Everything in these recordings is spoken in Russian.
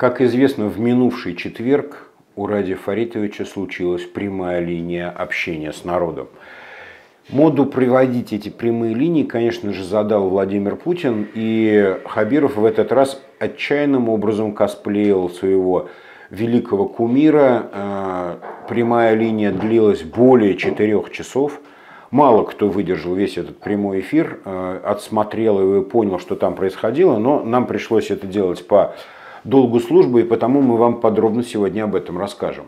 Как известно, в минувший четверг у Ради Фаритовича случилась прямая линия общения с народом. Моду приводить эти прямые линии, конечно же, задал Владимир Путин, и Хабиров в этот раз отчаянным образом косплеил своего великого кумира. Э, прямая линия длилась более четырех часов. Мало кто выдержал весь этот прямой эфир, э, отсмотрел его и понял, что там происходило, но нам пришлось это делать по долгу службы, и потому мы вам подробно сегодня об этом расскажем.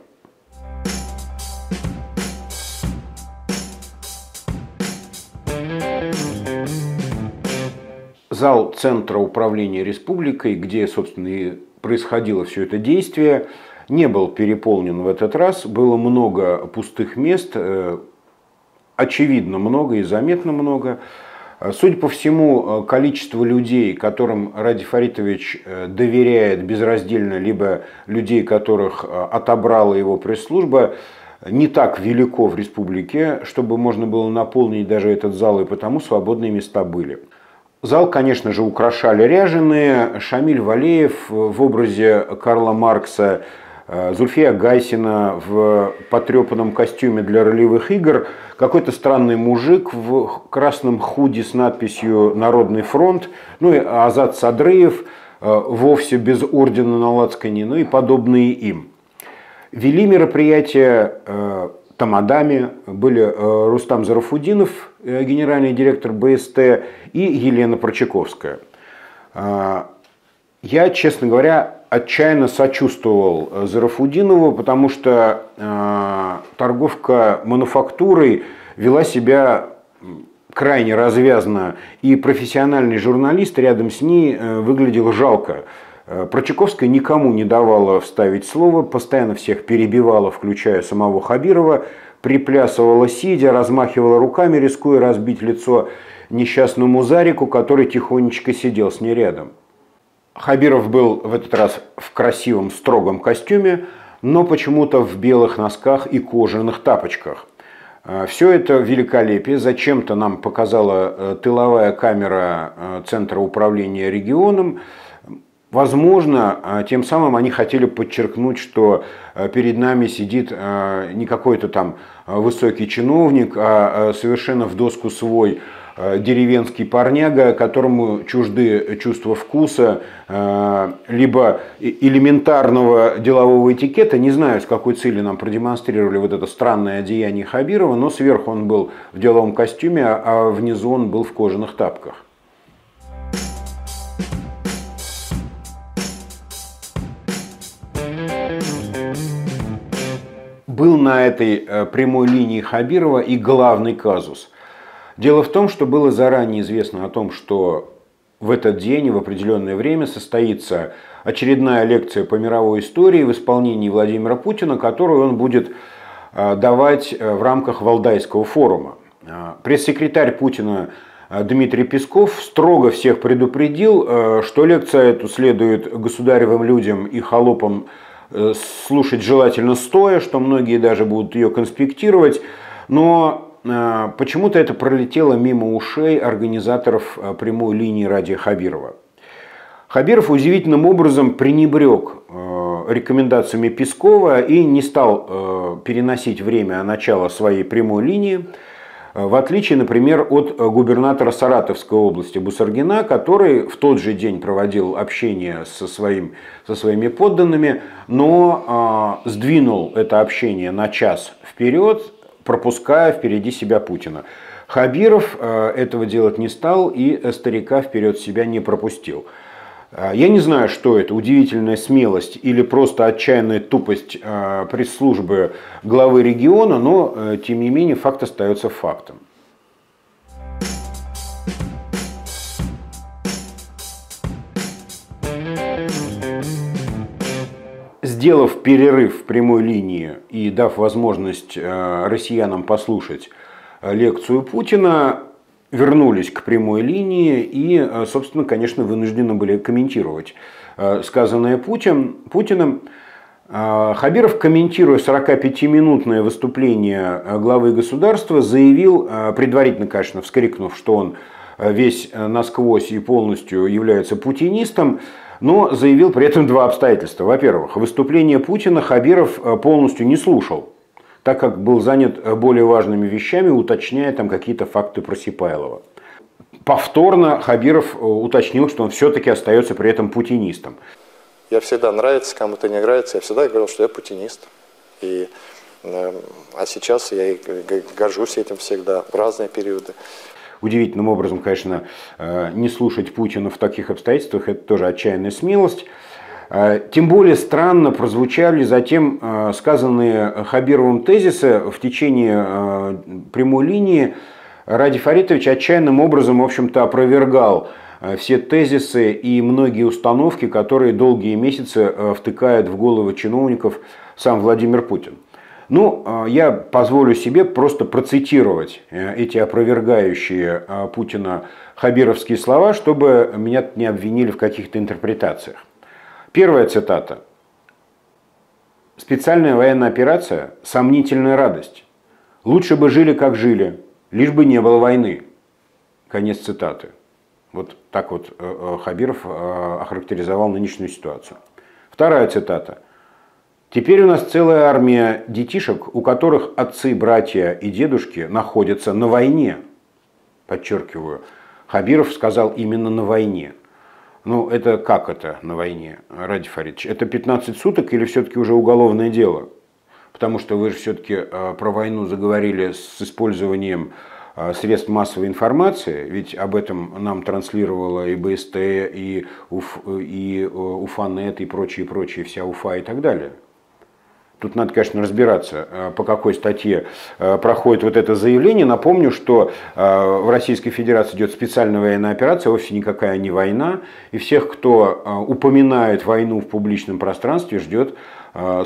Зал Центра управления республикой, где, собственно, и происходило все это действие, не был переполнен в этот раз. Было много пустых мест, э, очевидно много и заметно много. Судя по всему, э, количество людей, которым Ради Фаритович э, доверяет безраздельно, либо людей, которых э, отобрала его пресс-служба, не так велико в республике, чтобы можно было наполнить даже этот зал, и потому свободные места были. Зал, конечно же, украшали ряженые. Шамиль Валеев в образе Карла Маркса Зульфия Гайсина в потрепанном костюме для ролевых игр, какой-то странный мужик в красном худи с надписью «Народный фронт», ну и Азат Садрыев э, вовсе без ордена на лацкане, ну и подобные им. Вели мероприятие э, тамадами, были Рустам Зарафудинов, генеральный директор БСТ, и Елена Прочаковская. Я, честно говоря, отчаянно сочувствовал э, Зарафудинову, потому что э, торговка мануфактурой вела себя крайне развязно, и профессиональный журналист рядом с ней э, выглядел жалко. Э, Прочаковская никому не давала вставить слово, постоянно всех перебивала, включая самого Хабирова, приплясывала сидя, размахивала руками, рискуя разбить лицо несчастному Зарику, который тихонечко сидел с ней рядом. Хабиров был в этот раз в красивом строгом костюме, но почему-то в белых носках и кожаных тапочках. Э, Все это великолепие зачем-то нам показала э, тыловая камера э, Центра управления регионом. Возможно, тем самым они хотели подчеркнуть, что перед нами сидит не какой-то там высокий чиновник, а совершенно в доску свой деревенский парняга, которому чужды чувства вкуса, э, либо элементарного делового этикета. Не знаю, с какой целью нам продемонстрировали вот это странное одеяние Хабирова, но сверху он был в деловом костюме, а внизу он был в кожаных тапках. Был на этой э, прямой линии Хабирова и главный казус – Дело в том, что было заранее известно о том, что в этот день и в определенное время состоится очередная лекция по мировой истории в исполнении Владимира Путина, которую он будет э, давать э, в рамках Валдайского форума. Э, пресс-секретарь Путина Дмитрий Песков строго всех предупредил, что лекция эту следует государевым людям и холопам слушать желательно стоя, что многие даже будут ее конспектировать, но Э, почему-то это пролетело мимо ушей организаторов э, прямой линии ради Хабирова. Хабиров удивительным образом пренебрег э, рекомендациями Пескова и не стал переносить время начала своей прямой линии, в отличие, например, от губернатора Саратовской области Бусаргина, который в тот же день проводил общение со, своим, со своими подданными, но э, сдвинул это общение на час вперед пропуская впереди себя Путина. Хабиров э, этого делать не стал и старика вперед себя не пропустил. Э, я не знаю, что это, удивительная смелость или просто отчаянная тупость э, пресс-службы главы региона, но тем не менее факт остается фактом. Сделав перерыв в прямой линии и дав возможность э, россиянам послушать э, лекцию Путина, вернулись к прямой линии и, э, собственно, конечно, вынуждены были комментировать сказанное Путин, Путиным. Хабиров, комментируя 45-минутное выступление главы государства, заявил, предварительно, конечно, вскрикнув, что он весь насквозь и полностью является путинистом, но заявил при этом два обстоятельства. Во-первых, выступление Путина Хабиров э, полностью не слушал, так как был занят э, более важными вещами, уточняя там какие-то факты про Сипайлова. Повторно Хабиров э, уточнил, что он все-таки остается при этом путинистом. Я всегда нравится, кому-то не нравится, я всегда говорил, что я путинист. И, а сейчас я горжусь этим всегда, в разные периоды удивительным образом, конечно, э, не слушать Путина в таких обстоятельствах, это тоже отчаянная смелость. Э, тем более странно прозвучали затем э, сказанные Хабировым тезисы в течение прямой линии. Ради Фаритович отчаянным образом, в общем-то, опровергал все тезисы и многие установки, которые долгие месяцы втыкает в головы чиновников сам Владимир Путин. Ну, а, я позволю себе просто процитировать э, эти опровергающие а, Путина хабировские слова, чтобы меня не обвинили в каких-то интерпретациях. Первая цитата. Специальная военная операция – сомнительная радость. Лучше бы жили, как жили, лишь бы не было войны. Конец цитаты. Вот так вот э, э, Хабиров охарактеризовал нынешнюю ситуацию. Вторая цитата – Теперь у нас целая армия детишек, у которых отцы, братья и дедушки находятся на войне. Подчеркиваю, Хабиров сказал именно на войне. Ну, это как это на войне, Ради Фаридович? Это 15 суток или все-таки уже уголовное дело? Потому что вы же все-таки э, про войну заговорили с использованием э, средств массовой информации, ведь об этом нам транслировала и БСТ, и, Уф, и э, Уфанет, и прочие, прочие, вся Уфа и так далее. Тут надо, конечно, разбираться, э, по какой статье э, проходит вот это заявление. Напомню, что э, в Российской Федерации идет специальная военная операция, вовсе никакая не война. И всех, кто упоминает войну в публичном пространстве, ждет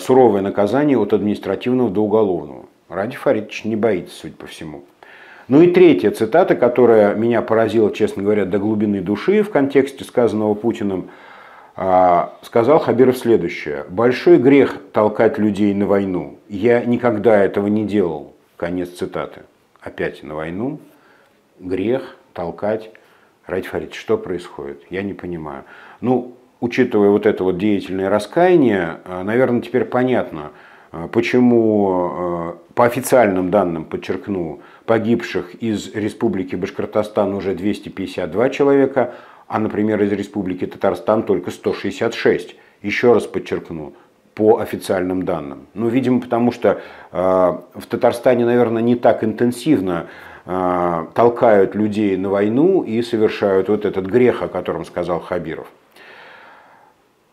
суровое наказание от административного до уголовного. Ради Фаридович не боится, судя по всему. Ну и третья цитата, которая меня поразила, честно говоря, до глубины души в контексте сказанного Путиным – сказал Хабиров следующее. Большой грех толкать людей на войну. Я никогда этого не делал. Конец цитаты. Опять на войну. Грех толкать. Ради Фарид, что происходит? Я не понимаю. Ну, учитывая вот это вот деятельное раскаяние, а, наверное, теперь понятно, а, почему по официальным данным, подчеркну, погибших из Республики Башкортостан уже 252 человека, а, например, из Республики Татарстан только 166. Еще раз подчеркну, по официальным данным. Ну, видимо, потому что э, в Татарстане, наверное, не так интенсивно э, толкают людей на войну и совершают вот этот грех, о котором сказал Хабиров.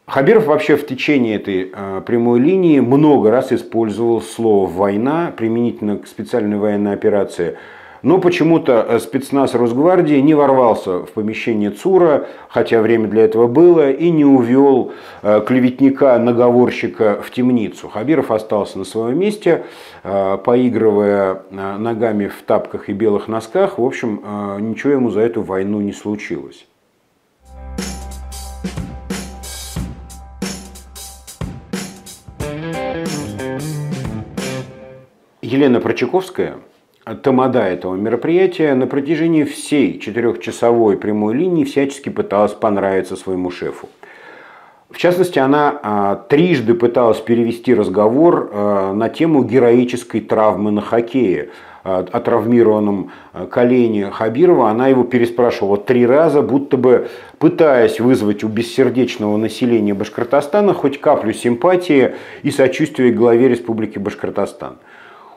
Хабиров вообще в течение этой э, прямой линии много раз использовал слово «война» применительно к специальной военной операции – но почему-то э, спецназ Росгвардии не ворвался в помещение ЦУРа, хотя время для этого было, и не увел э, клеветника-наговорщика в темницу. Хабиров остался на своем месте, э, поигрывая ногами в тапках и белых носках. В общем, ничего ему за эту войну не случилось. Елена Прочаковская – тамада этого мероприятия на протяжении всей четырехчасовой прямой линии всячески пыталась понравиться своему шефу. В частности, она а, трижды пыталась перевести разговор а, на тему героической травмы на хоккее. А, о травмированном колене Хабирова она его переспрашивала три раза, будто бы пытаясь вызвать у бессердечного населения Башкортостана хоть каплю симпатии и сочувствия к главе Республики Башкортостан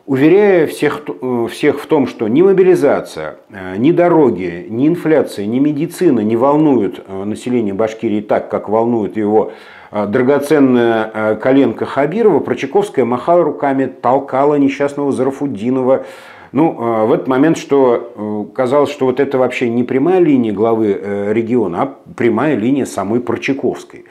уверяя всех, э, всех в том, что ни мобилизация, э, ни дороги, ни инфляция, ни медицина не волнуют э, население Башкирии так, как волнует его драгоценная коленка Хабирова, Прочаковская махала руками, толкала несчастного Зарафуддинова. Ну, в этот момент, что казалось, что вот это вообще не прямая линия главы региона, а прямая линия самой Прочаковской.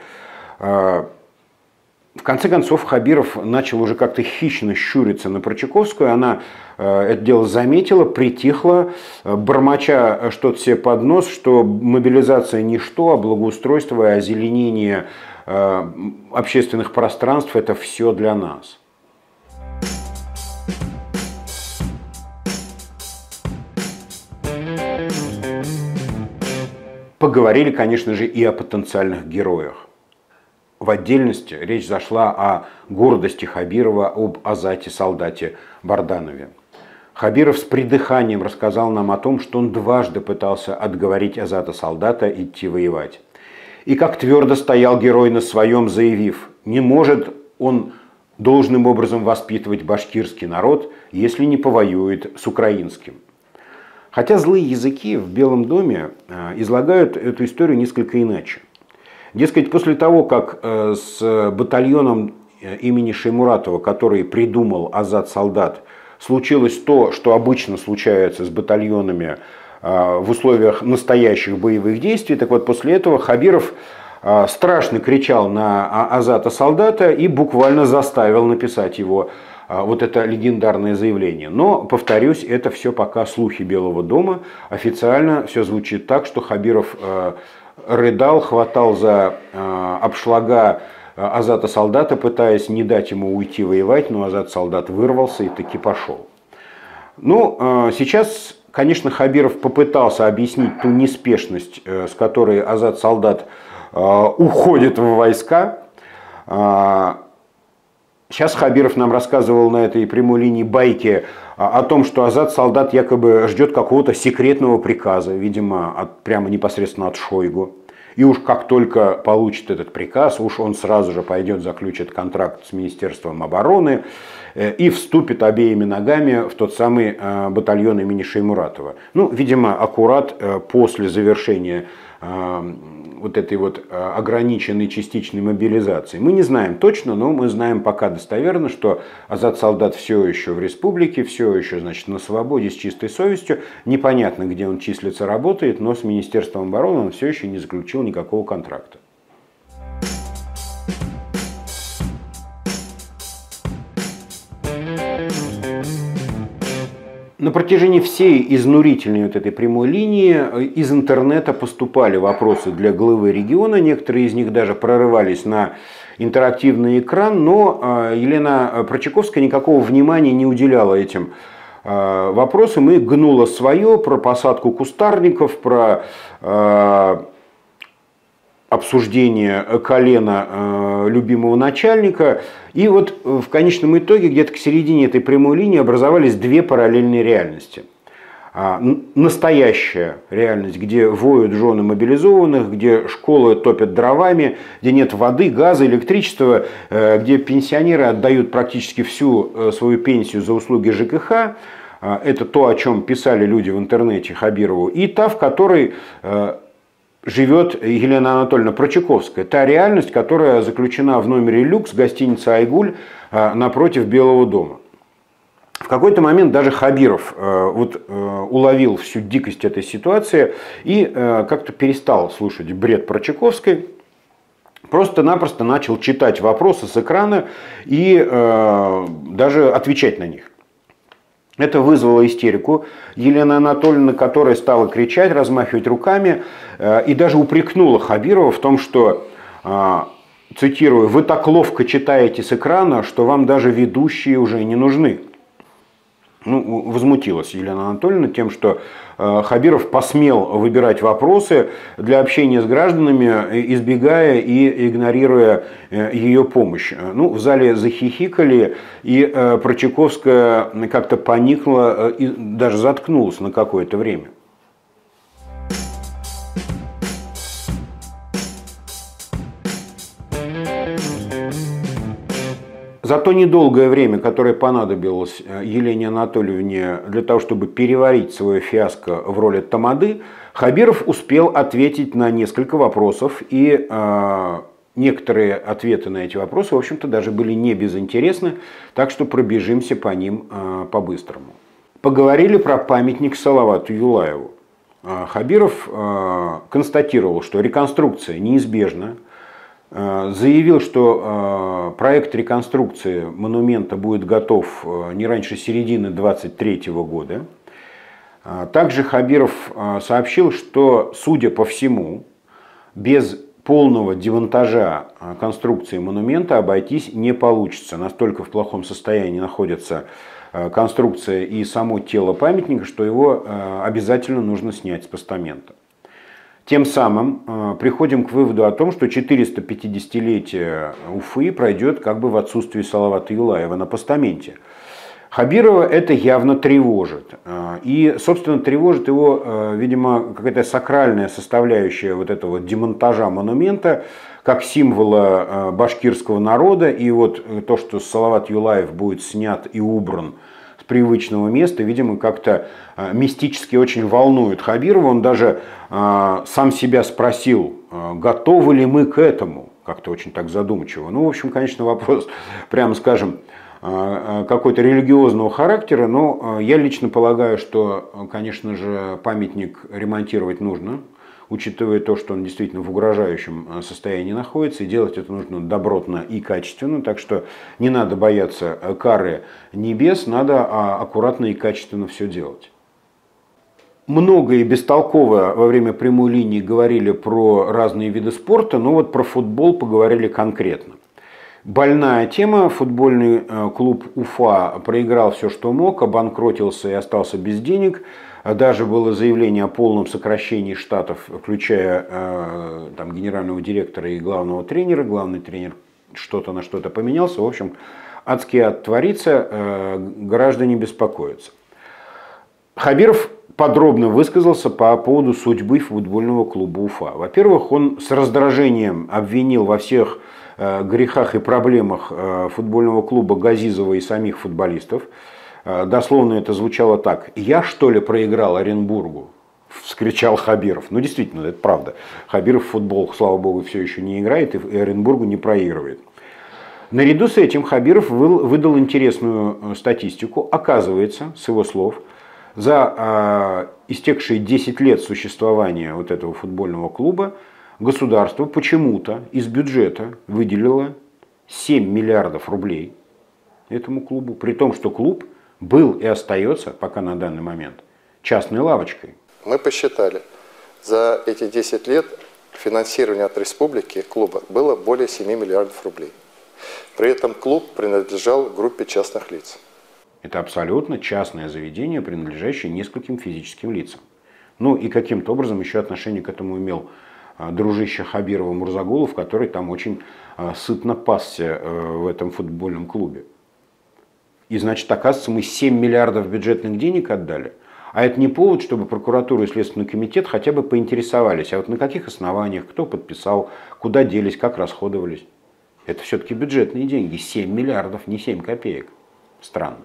В конце концов, Хабиров начал уже как-то хищно щуриться на Прочаковскую. Она э, это дело заметила, притихла, э, бормоча что-то себе под нос, что мобилизация не что, а благоустройство и озеленение э, общественных пространств – это все для нас. Поговорили, конечно же, и о потенциальных героях. В отдельности речь зашла о гордости Хабирова, об Азате-солдате Барданове. Хабиров с придыханием рассказал нам о том, что он дважды пытался отговорить Азата-солдата идти воевать. И как твердо стоял герой на своем, заявив, не может он должным образом воспитывать башкирский народ, если не повоюет с украинским. Хотя злые языки в Белом доме э, излагают эту историю несколько иначе. Дескать, после того, как э, с батальоном э, имени Шеймуратова, который придумал Азат Солдат, случилось то, что обычно случается с батальонами в условиях настоящих боевых действий, так вот после этого Хабиров страшно кричал на а-, Азата Солдата и буквально заставил написать его вот это легендарное заявление. Но, повторюсь, это все пока слухи Белого дома. Официально все звучит так, что Хабиров э, рыдал, хватал за э, обшлага э, Азата солдата, пытаясь не дать ему уйти воевать, но Азат солдат вырвался и таки пошел. Ну, сейчас, конечно, Хабиров попытался объяснить ту неспешность, с которой Азат солдат уходит в войска. Сейчас Хабиров нам рассказывал на этой прямой линии байки о том, что Азат солдат якобы ждет какого-то секретного приказа, видимо, от, прямо непосредственно от Шойгу. И уж как только получит этот приказ, уж он сразу же пойдет, заключит контракт с Министерством обороны э, и вступит обеими ногами в тот самый э, батальон имени Шеймуратова. Ну, видимо, аккурат э, после завершения вот этой вот а, ограниченной частичной мобилизации. Мы не знаем точно, но мы знаем пока достоверно, что Азат Солдат все еще в республике, все еще значит, на свободе с чистой совестью. Непонятно, где он числится, работает, но с Министерством обороны он все еще не заключил никакого контракта. На протяжении всей изнурительной вот этой прямой линии э, из интернета поступали вопросы для главы региона, некоторые из них даже прорывались на интерактивный экран, но э, Елена Прочаковская никакого внимания не уделяла этим э, вопросам и гнула свое про посадку кустарников, про обсуждение колена э, любимого начальника. И вот в конечном итоге где-то к середине этой прямой линии образовались две параллельные реальности. А, настоящая реальность, где воют жены мобилизованных, где школы топят дровами, где нет воды, газа, электричества, э, где пенсионеры отдают практически всю э, свою пенсию за услуги ЖКХ. А, это то, о чем писали люди в интернете Хабирову. И та, в которой живет Елена Анатольевна Прочаковская. Та реальность, которая заключена в номере люкс гостиницы «Айгуль» а, напротив Белого дома. В какой-то момент даже Хабиров а, вот, а, уловил всю дикость этой ситуации и как-то перестал слушать бред Прочаковской, просто-напросто начал читать вопросы с экрана и даже отвечать на них. Это вызвало истерику Елены Анатольевны, которая стала кричать, размахивать руками э, и даже упрекнула Хабирова в том, что, э, цитирую, «вы так ловко читаете с экрана, что вам даже ведущие уже не нужны» ну, возмутилась Елена Анатольевна тем, что э, Хабиров посмел выбирать вопросы для общения с гражданами, э, избегая и игнорируя э, ее помощь. Ну, в зале захихикали, и Прочаковская как-то поникла и даже заткнулась на какое-то время. За то недолгое время, которое понадобилось э, Елене Анатольевне для того, чтобы переварить свое фиаско в роли Тамады, Хабиров успел ответить на несколько вопросов, и э, некоторые ответы на эти вопросы, в общем-то, даже были не безинтересны, так что пробежимся по ним э, по-быстрому. Поговорили про памятник Салавату Юлаеву. Э, Хабиров э, констатировал, что реконструкция неизбежна, заявил, что э, проект реконструкции монумента будет готов э, не раньше середины 2023 года. Также Хабиров сообщил, что, судя по всему, без полного демонтажа конструкции монумента обойтись не получится. Настолько в плохом состоянии находится конструкция и само тело памятника, что его обязательно нужно снять с постамента. Тем самым э, приходим к выводу о том, что 450-летие Уфы пройдет как бы в отсутствии Салавата Юлаева на постаменте. Хабирова это явно тревожит. Э, и, собственно, тревожит его, э, видимо, какая-то сакральная составляющая вот этого демонтажа монумента, как символа э, башкирского народа. И вот то, что Салават Юлаев будет снят и убран – привычного места, видимо, как-то э, мистически очень волнует Хабирова. Он даже э, сам себя спросил, э, готовы ли мы к этому, как-то очень так задумчиво. Ну, в общем, конечно, вопрос, прямо скажем, какой-то религиозного характера, но я лично полагаю, что, конечно же, памятник ремонтировать нужно, учитывая то, что он действительно в угрожающем э, состоянии находится, и делать это нужно добротно и качественно, так что не надо бояться э, кары небес, надо а, аккуратно и качественно все делать. Много и бестолково во время прямой линии говорили про разные виды спорта, но вот про футбол поговорили конкретно. Больная тема. Футбольный э, клуб Уфа проиграл все, что мог, обанкротился и остался без денег. Даже было заявление о полном сокращении штатов, включая э, там, генерального директора и главного тренера. Главный тренер что-то на что-то поменялся. В общем, адский ад творится, э, граждане беспокоятся. Хабиров подробно высказался по поводу судьбы футбольного клуба Уфа. Во-первых, он с раздражением обвинил во всех э, грехах и проблемах футбольного клуба Газизова и самих футболистов. Э, дословно это звучало так. «Я, что ли, проиграл Оренбургу?» вскричал Хабиров. Ну, действительно, это правда. Хабиров в футбол, слава богу, все еще не играет и Оренбургу не проигрывает. Наряду с этим Хабиров выдал интересную э, статистику. Оказывается, с его слов, за э, истекшие 10 лет существования вот этого футбольного клуба государство почему-то из бюджета выделило 7 миллиардов рублей этому клубу, при том, что клуб был и остается пока на данный момент частной лавочкой. Мы посчитали, за эти 10 лет финансирование от республики клуба было более 7 миллиардов рублей. При этом клуб принадлежал группе частных лиц. Это абсолютно частное заведение, принадлежащее нескольким физическим лицам. Ну и каким-то образом еще отношение к этому имел а, дружище Хабирова Мурзагулов, который там очень а, сытно пасся э, в этом футбольном клубе. И значит, оказывается, мы 7 миллиардов бюджетных денег отдали. А это не повод, чтобы прокуратура и Следственный комитет хотя бы поинтересовались, а вот на каких основаниях, кто подписал, куда делись, как расходовались. Это все-таки бюджетные деньги. 7 миллиардов, не 7 копеек. Странно.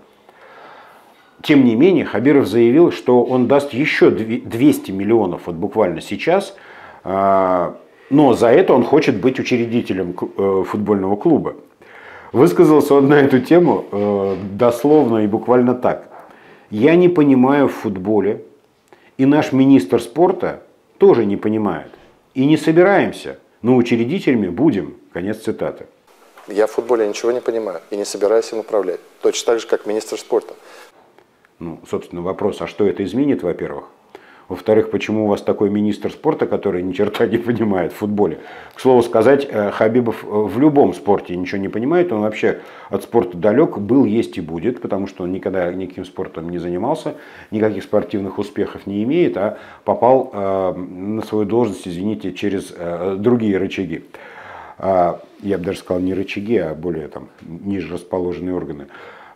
Тем не менее, Хабиров заявил, что он даст еще 200 миллионов вот буквально сейчас, а, но за это он хочет быть учредителем э, футбольного клуба. Высказался он на эту тему э, дословно и буквально так. Я не понимаю в футболе, и наш министр спорта тоже не понимает. И не собираемся, но учредителями будем. Конец цитаты. Я в футболе ничего не понимаю и не собираюсь им управлять. Точно так же, как министр спорта. Ну, собственно, вопрос, а что это изменит, во-первых? Во-вторых, почему у вас такой министр спорта, который ни черта не понимает в футболе? К слову сказать, э, Хабибов э, в любом спорте ничего не понимает, он вообще от спорта далек, был, есть и будет, потому что он никогда никаким спортом не занимался, никаких спортивных успехов не имеет, а попал э, на свою должность, извините, через другие рычаги. Э, я бы даже сказал не рычаги, а более там ниже расположенные органы.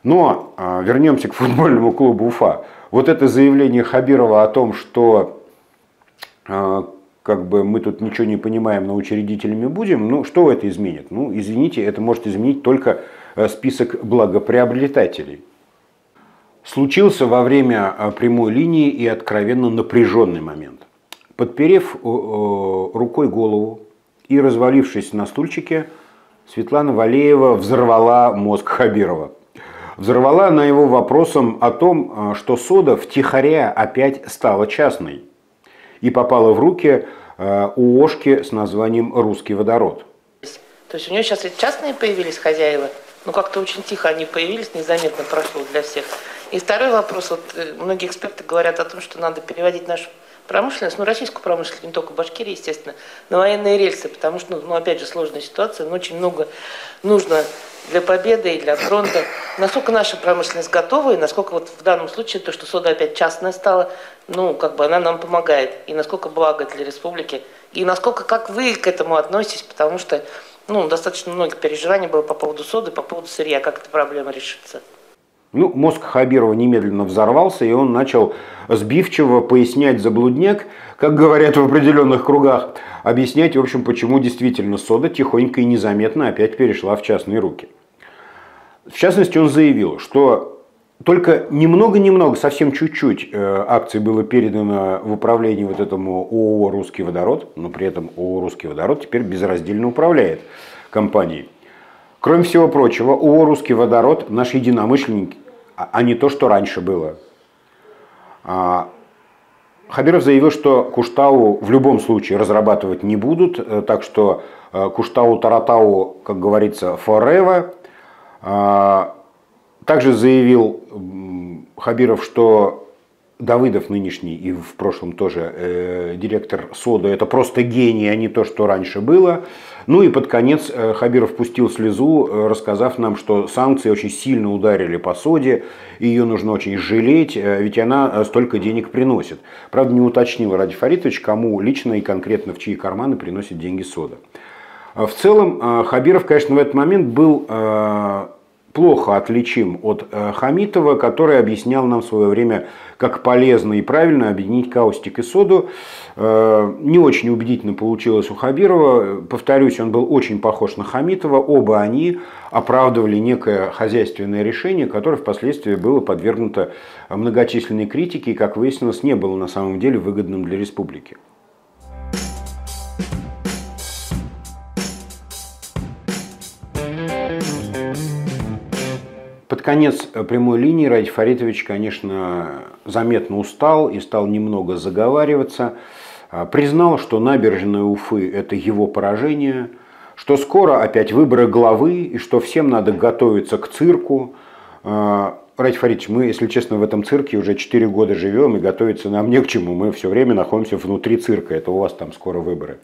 Но э, вернемся к футбольному клубу Уфа вот это заявление Хабирова о том, что э, как бы мы тут ничего не понимаем, но учредителями будем, ну что это изменит? Ну, извините, это может изменить только э, список благоприобретателей. Случился во время э, прямой линии и откровенно напряженный момент. Подперев рукой голову и развалившись на стульчике, Светлана Валеева взорвала мозг Хабирова. Взорвала она его вопросом о том, а, что сода втихаря опять стала частной и попала в руки а, у Ошки с названием «Русский водород». То есть у нее сейчас частные появились хозяева, ну как-то очень тихо они появились, незаметно прошло для всех. И второй вопрос, вот э, многие эксперты говорят о том, что надо переводить нашу промышленность, ну, российскую промышленность, не только Башкирии, естественно, на военные рельсы, потому что, ну, ну опять же, сложная ситуация, но очень много нужно для победы и для фронта. Насколько наша промышленность готова, и насколько вот в данном случае то, что сода опять частная стала, ну, как бы она нам помогает, и насколько благо для республики, и насколько, как вы к этому относитесь, потому что, ну, достаточно много переживаний было по поводу соды, по поводу сырья, как эта проблема решится. Ну, мозг Хабирова немедленно взорвался, и он начал сбивчиво пояснять заблудняк, как говорят в определенных кругах, объяснять, в общем, почему действительно сода тихонько и незаметно опять перешла в частные руки. В частности, он заявил, что только немного-немного, совсем чуть-чуть э, акций было передано в управление вот этому ООО «Русский водород», но при этом ООО «Русский водород» теперь безраздельно управляет компанией. Кроме всего прочего, ООО «Русский водород» наш единомышленник а, а не то, что раньше было. А, Хабиров заявил, что Куштау в любом случае разрабатывать не будут, э, так что э, Куштау Таратау, как говорится, forever. А, также заявил Хабиров, что Давыдов нынешний и в прошлом тоже э, директор СОДа, это просто гений, а не то, что раньше было. Ну и под конец э, Хабиров пустил слезу, э, рассказав нам, что санкции очень сильно ударили по СОДе, ее нужно очень жалеть, э, ведь она э, столько денег приносит. Правда, не уточнил Ради Фаритович, кому лично и конкретно в чьи карманы приносит деньги СОДа. В целом, э, Хабиров, конечно, в этот момент был плохо отличим от э, Хамитова, который объяснял нам в свое время, как полезно и правильно объединить каустик и соду. Э, не очень убедительно получилось у Хабирова. Повторюсь, он был очень похож на Хамитова. Оба они оправдывали некое хозяйственное решение, которое впоследствии было подвергнуто многочисленной критике и, как выяснилось, не было на самом деле выгодным для республики. Конец э, прямой линии Ради Фаритович, конечно, заметно устал и стал немного заговариваться. А, признал, что набережная Уфы – это его поражение, что скоро опять выборы главы и что всем надо готовиться к цирку. А, Ради Фаридович, мы, если честно, в этом цирке уже 4 года живем и готовиться нам не к чему. Мы все время находимся внутри цирка, это у вас там скоро выборы.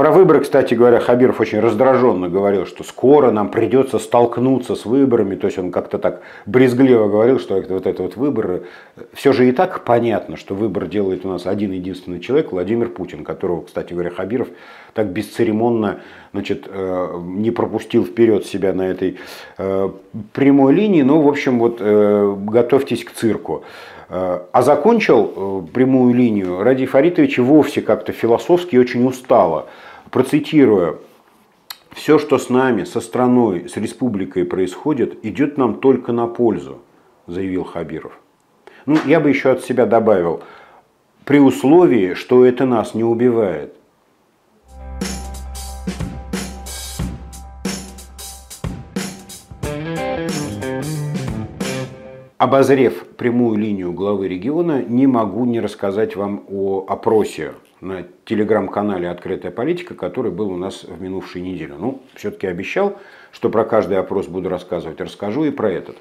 Про выборы, кстати говоря, Хабиров очень раздраженно говорил, что скоро нам придется столкнуться с выборами. То есть он как-то так брезгливо говорил, что это, вот это вот выборы. Все же и так понятно, что выбор делает у нас один единственный человек, Владимир Путин, которого, кстати говоря, Хабиров так бесцеремонно значит, э, не пропустил вперед себя на этой э, прямой линии. Ну, в общем, вот э, готовьтесь к цирку. А закончил прямую линию Ради Фаритович вовсе как-то философски очень устало процитируя, все, что с нами, со страной, с республикой происходит, идет нам только на пользу, заявил Хабиров. Ну, я бы еще от себя добавил, при условии, что это нас не убивает. Обозрев прямую линию главы региона, не могу не рассказать вам о опросе на телеграм-канале «Открытая политика», который был у нас в минувшей неделе. Ну, все-таки обещал, что про каждый опрос буду рассказывать. Расскажу и про этот.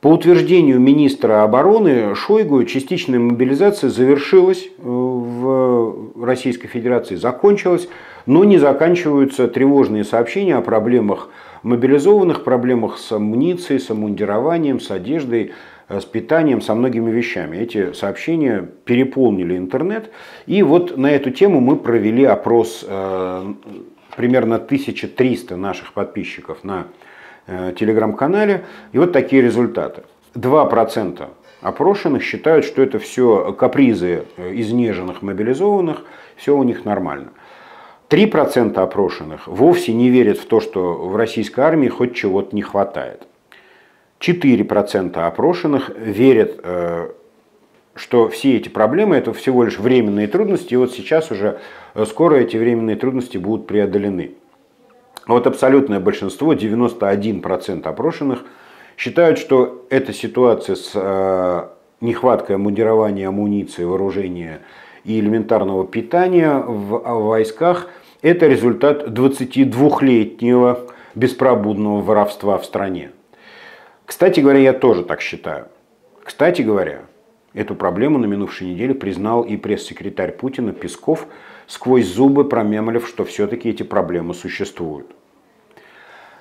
По утверждению министра обороны Шойгу, частичная мобилизация завершилась э, в Российской Федерации, закончилась, но не заканчиваются тревожные сообщения о проблемах мобилизованных, проблемах с амуницией, с обмундированием, с одеждой, э, с питанием, со многими вещами. Эти сообщения переполнили интернет. И вот на эту тему мы провели опрос э, примерно 1300 наших подписчиков на э, телеграм-канале. И вот такие результаты. 2% опрошенных считают, что это все капризы изнеженных мобилизованных, все у них нормально. 3% опрошенных вовсе не верят в то, что в российской армии хоть чего-то не хватает. 4% опрошенных верят, э, что все эти проблемы это всего лишь временные трудности, и вот сейчас уже э, скоро эти временные трудности будут преодолены. Вот абсолютное большинство, 91% опрошенных, считают, что эта ситуация с э, нехваткой мундирования, амуниции, вооружения и элементарного питания в войсках – это результат 22-летнего беспробудного воровства в стране. Кстати говоря, я тоже так считаю. Кстати говоря, Эту проблему на минувшей неделе признал и пресс-секретарь Путина Песков, сквозь зубы промемлив, что все-таки эти проблемы существуют.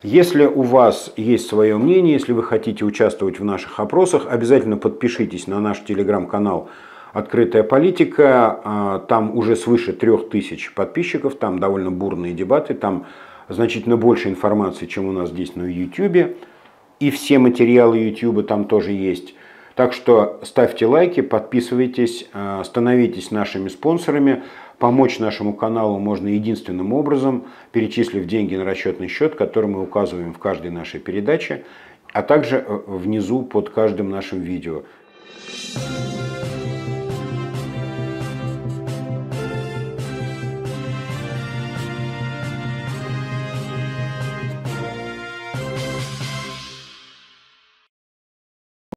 Если у вас есть свое мнение, если вы хотите участвовать в наших опросах, обязательно подпишитесь на наш телеграм-канал «Открытая политика». А, там уже свыше трех тысяч подписчиков, там довольно бурные дебаты, там значительно больше информации, чем у нас здесь на YouTube. И все материалы YouTube там тоже есть. Так что ставьте лайки, подписывайтесь, а, становитесь нашими спонсорами. Помочь нашему каналу можно единственным образом, перечислив деньги на расчетный счет, который мы указываем в каждой нашей передаче, а также э, внизу под каждым нашим видео. Thank you